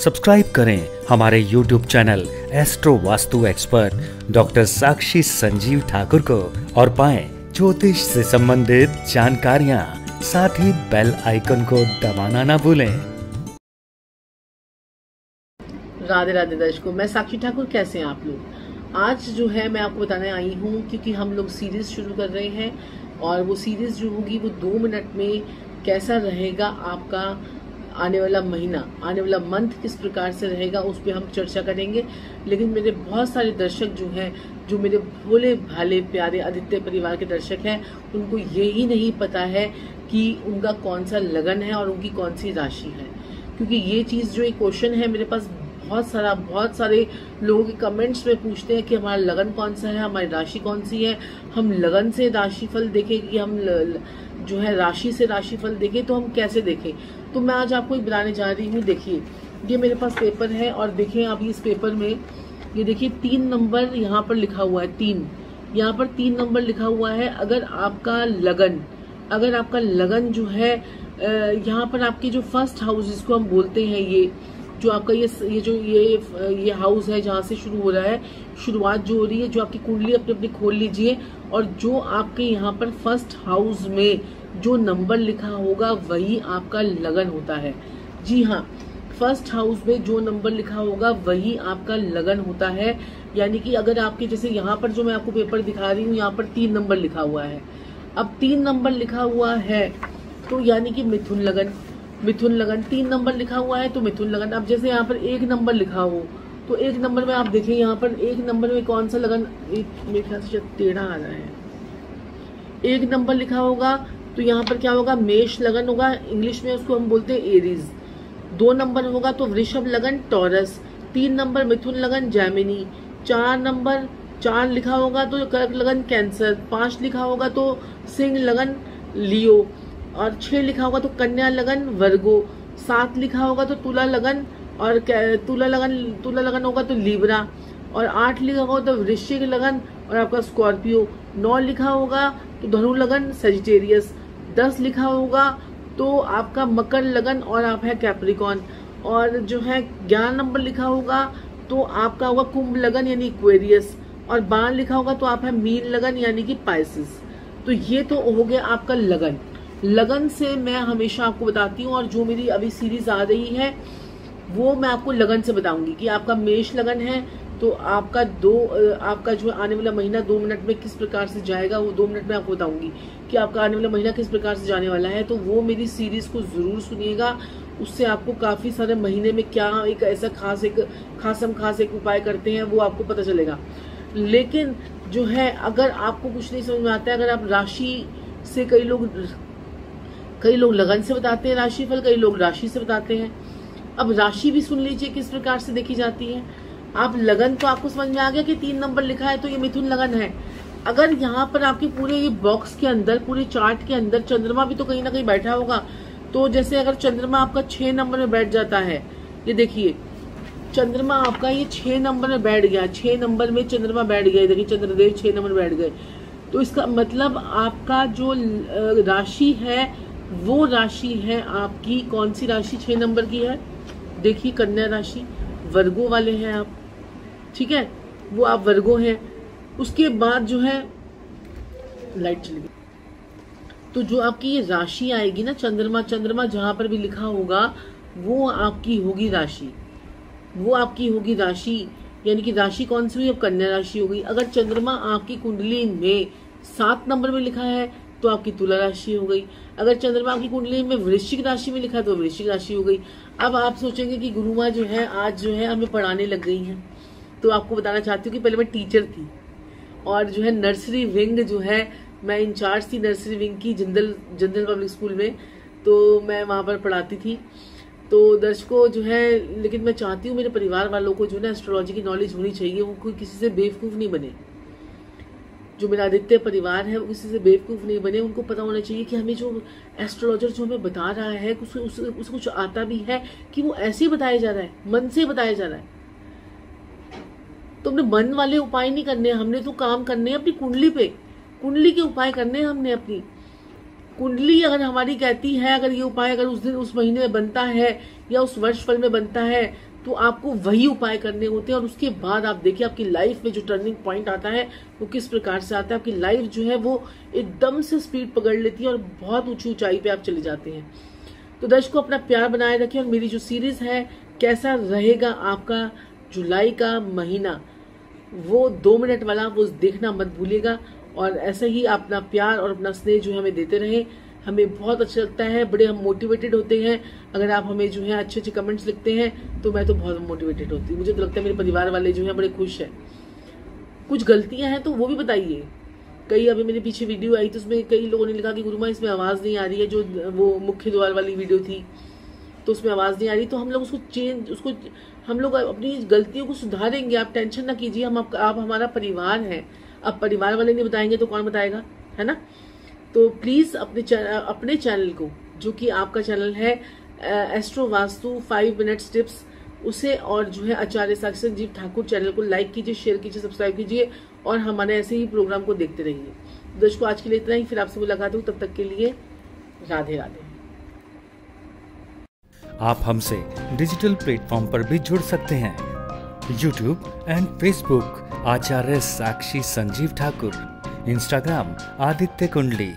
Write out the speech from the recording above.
Subscribe करें हमारे YouTube channel Astro Vastu expert doctor Sakshi Sanjeev Thakur को और पाएँ ज्योतिष से संबंधित जानकारियाँ। साथ ही बेल आइकन को दबाना ना भूलें। राधे राधे दर्शकों, मैं साक्षी ठाकुर, कैसे हैं आप लोग? आज जो है मैं आपको बताने आई हूँ क्योंकि हम लोग सीरीज़ शुरू कर रहे हैं और वो सीरीज़ जो होगी वो दो मिनट में कैसा रहेगा आपका आने वाला महीना आने वाला मंथ किस प्रकार से रहेगा उस पर हम चर्चा करेंगे। लेकिन मेरे बहुत सारे दर्शक जो हैं जो मेरे भोले भाले प्यारे आदित्य परिवार के दर्शक हैं उनको यही नहीं पता है कि उनका कौन सा लगन है और उनकी कौन सी राशि है। क्योंकि ये चीज़ जो एक क्वेश्चन है मेरे पास बहुत सारा बहुत सारे लोगों के कमेंट्स में पूछते हैं कि हमारा लगन कौन सा है हमारी राशि कौन सी है। हम लगन से राशि फल देखें कि हम ल, ल, जो है राशि से राशिफल देखें तो हम कैसे देखें? तो मैं आज आपको एक बताने जा रही हूँ, देखिए। ये मेरे पास पेपर है और देखें आप इस पेपर में, ये देखिए, तीन नंबर यहाँ पर लिखा हुआ है, तीन। यहाँ पर तीन नंबर लिखा हुआ है, अगर आपका लगन, अगर आपका लगन जो है यहाँ पर आपके जो फ़र्स्ट हाउस, जिसको हम बोलते हैं ये जो आपका ये ये जो ये ये हाउस है जहाँ से शुरू हो रहा है, शुरुआत जो हो रही है, जो आपकी कुंडली अपनी अपनी खोल लीजिए और जो आपके यहाँ पर फ़र्स्ट हाउस में जो नंबर लिखा होगा, वही आपका लगन होता है। जी हाँ फ़र्स्ट हाउस में जो नंबर लिखा होगा, वही आपका लगन होता है। यानी कि अगर आपके जैसे यहाँ पर जो मैं आपको पेपर दिखा रही हूँ, यहाँ पर तीन नंबर लिखा हुआ है। अब तीन नंबर लिखा हुआ है तो यानी कि मिथुन लगन। मिथुन लगन, तीन नंबर लिखा हुआ है तो मिथुन लगन। अब जैसे यहाँ पर एक नंबर लिखा हो तो एक नंबर में आप देखें, यहाँ पर एक नंबर में कौन सा लगन मेरे ख्याल से टेढ़ा आ रहा है। एक नंबर लिखा होगा तो यहाँ पर क्या होगा, मेष लगन होगा, इंग्लिश में उसको हम बोलते हैं एरीज। दो नंबर होगा तो वृषभ लगन, टॉरस। तीन नंबर मिथुन लगन, जैमिनी। चार नंबर, चार लिखा होगा तो कर्क लगन, कैंसर। पाँच लिखा होगा तो सिंह लगन, लियो। और छह लिखा होगा तो कन्या लगन, वर्गो। सात लिखा होगा तो तुला लगन, और तुला लगन तुला लगन होगा तो लीब्रा। और आठ लिखा होगा तो वृश्चिक लगन, और आपका स्कॉर्पियो। नौ लिखा होगा तो धनु लगन, सेजिटेरियस। दस लिखा होगा तो आपका मकर लगन, और आप है कैप्रिकॉन। और जो है ग्यारह नंबर लिखा होगा तो आपका होगा कुंभ लगन, यानी इक्वेरियस और बारह लिखा होगा तो आप है मीन लगन, यानी कि पाइसिस। तो ये तो हो गया आपका लगन। लगन से मैं हमेशा आपको बताती हूँ और जो मेरी अभी सीरीज़ आ रही है, वो मैं आपको लगन से बताऊँगी कि आपका मेष लगन है तो आपका दो, आपका जो आने वाला महीना दो मिनट में किस प्रकार से जाएगा, वो दो मिनट में आपको बताऊँगी कि आपका आने वाला महीना किस प्रकार से जाने वाला है। तो वो मेरी सीरीज़ को ज़रूर सुनिएगा। उससे आपको काफ़ी सारे महीने में क्या एक ऐसा खास एक, खासम खास एक उपाय करते हैं, वो आपको पता चलेगा। लेकिन जो है, अगर आपको कुछ नहीं समझ में आता है, अगर आप राशि से कई लोग कई लोग लगन से बताते हैं राशिफल, कई लोग राशि से बताते हैं। अब राशि भी सुन लीजिए किस प्रकार से देखी जाती है। आप लगन तो आपको समझ में आ गया कि तीन नंबर लिखा है तो ये मिथुन लगन है। अगर यहाँ पर आपके पूरे ये बॉक्स के अंदर, पूरे चार्ट के अंदर चंद्रमा भी तो कहीं ना कहीं बैठा होगा तो जैसे अगर चंद्रमा आपका छह नंबर में बैठ जाता है, ये देखिए, चंद्रमा आपका ये छह नंबर में बैठ गया, छह नंबर में चंद्रमा बैठ गए देखिए चंद्रदेव छह नंबर बैठ गए। तो इसका मतलब आपका जो राशि है वो राशि है आपकी, कौन सी राशि छह नंबर की है? देखिए, कन्या राशि, वर्गो वाले हैं आप, ठीक है? वो आप वर्गो हैं। उसके बाद जो है, लाइट चली गई। तो जो आपकी ये राशि आएगी ना, चंद्रमा चंद्रमा जहाँ पर भी लिखा होगा, वो आपकी होगी राशि। वो आपकी होगी राशि, यानी कि राशि कौन सी हुई? अब कन्या राशि होगी अगर चंद्रमा आपकी कुंडली में सात नंबर में लिखा है तो आपकी तुला राशि हो गई। अगर चंद्रमा की कुंडली में वृश्चिक राशि में लिखा तो वृश्चिक राशि हो गई। अब आप सोचेंगे कि गुरुमा जो है, आज जो है, हमें पढ़ाने लग गई हैं। तो आपको बताना चाहती हूँ कि पहले मैं टीचर थी। और जो है नर्सरी विंग जो है, मैं इंचार्ज थी नर्सरी विंग की जिंदल जिंदल पब्लिक स्कूल में। तो मैं वहाँ पर पढ़ाती थी। तो दर्शकों जो है, लेकिन मैं चाहती हूँ मेरे परिवार वालों को जो है ना एस्ट्रोलॉजी की नॉलेज होनी चाहिए, वो कोई किसी से बेवकूफ़ नहीं बने। जो मेरा आदित्य परिवार है, वो किसी से बेवकूफ़ नहीं बने। उनको पता होना चाहिए कि हमें जो एस्ट्रोलॉजर जो हमें बता रहा है, कुछ उसको कुछ आता भी है कि वो ऐसे बताया जा रहा है, मन से बताया जा रहा है। तो हमने मन वाले उपाय नहीं करने हमने तो काम करने अपनी कुंडली पे। कुंडली के उपाय करने हमने अपनी। कुंडली अगर हमारी कहती है, अगर ये उपाय अगर उस दिन, उस महीने में बनता है या उस वर्ष फल में बनता है तो आपको वही उपाय करने होते हैं और उसके बाद आप देखिए आपकी लाइफ में जो टर्निंग पॉइंट आता है, वो किस प्रकार से आता है। आपकी लाइफ जो है, वो एकदम से स्पीड पकड़ लेती है और बहुत ऊँची ऊंचाई पे आप चले जाते हैं। तो दर्शकों, अपना प्यार बनाए रखें और मेरी जो सीरीज़ है, कैसा रहेगा आपका जुलाई का महीना, वो दो मिनट वाला वो देखना मत भूलिएगा। और ऐसे ही अपना प्यार और अपना स्नेह जो है हमें देते रहें। हमें बहुत अच्छा लगता है बड़े हम मोटिवेटेड होते हैं। अगर आप हमें जो है अच्छे अच्छे कमेंट्स लिखते हैं तो मैं तो बहुत मोटिवेटेड होती हूँ। मुझे तो लगता है मेरे परिवार वाले जो है बड़े खुश हैं। कुछ गलतियाँ हैं तो वो भी बताइए। कई अभी मेरे पीछे वीडियो आई तो उसमें कई लोगों ने लिखा कि गुरुमा इसमें आवाज़ नहीं आ रही है जो वो मुख्य द्वार वाली वीडियो थी तो उसमें आवाज़ नहीं आ रही। तो हम लोग उसको चेंज उसको हम लोग अपनी गलतियों को सुधारेंगे। आप टेंशन ना कीजिए हम आप, आप हमारा परिवार हैं। अब परिवार वाले नहीं बताएँगे तो कौन बताएगा? है ना? तो प्लीज़ अपने चैनल अपने चैनल को, जो कि आपका चैनल है Astro Vastu five minutes tips उसे और जो है आचार्य साक्षी संजीव ठाकुर चैनल को लाइक कीजिए शेयर कीजिए सब्सक्राइब कीजिए, और हमारे ऐसे ही प्रोग्राम को देखते रहिए। दोस्तों आज के लिए इतना ही, फिर आपसे मुलाकात हूँ तब तक के लिए राधे राधे। आप हमसे डिजिटल प्लेटफॉर्म पर भी जुड़ सकते हैं। YouTube and Facebook Acharya Sakshi Sanjeev Thakur Instagram Aditya Kundli.